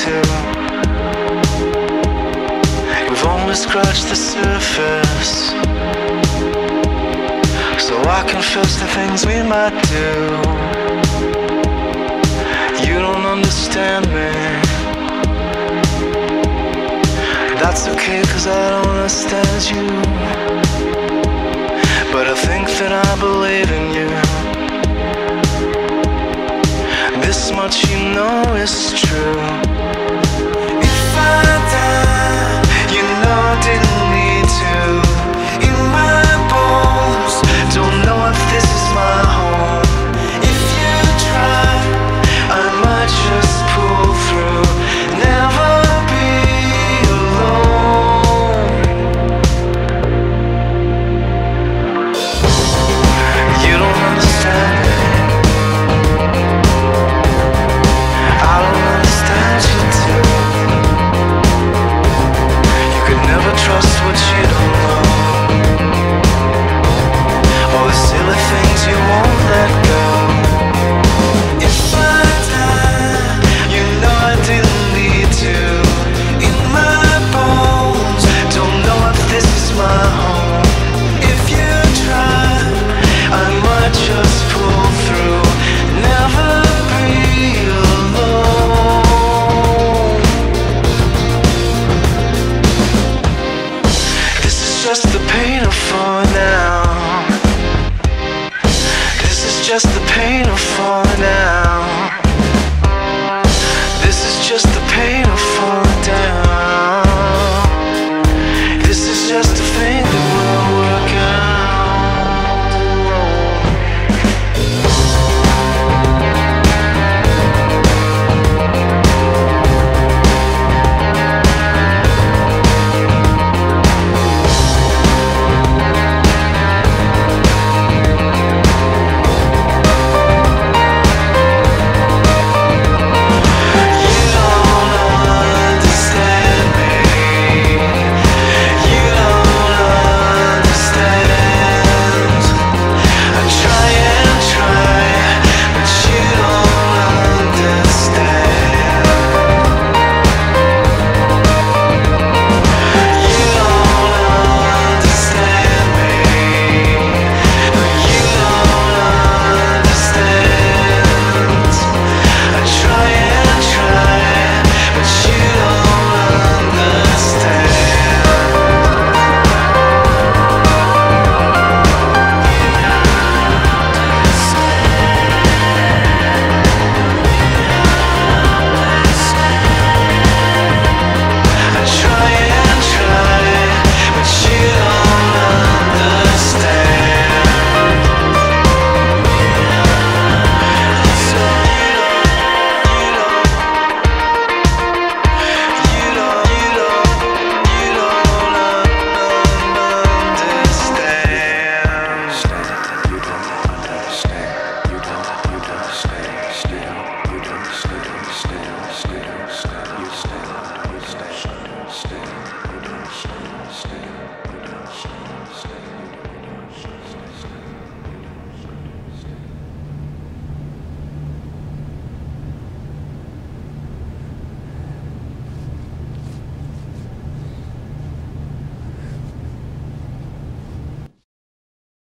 too. You've only scratched the surface. So I confess the things we might do. You don't understand me. That's okay cause I don't understand you But I think that I believe in you This much you know is true for now. This is just the pain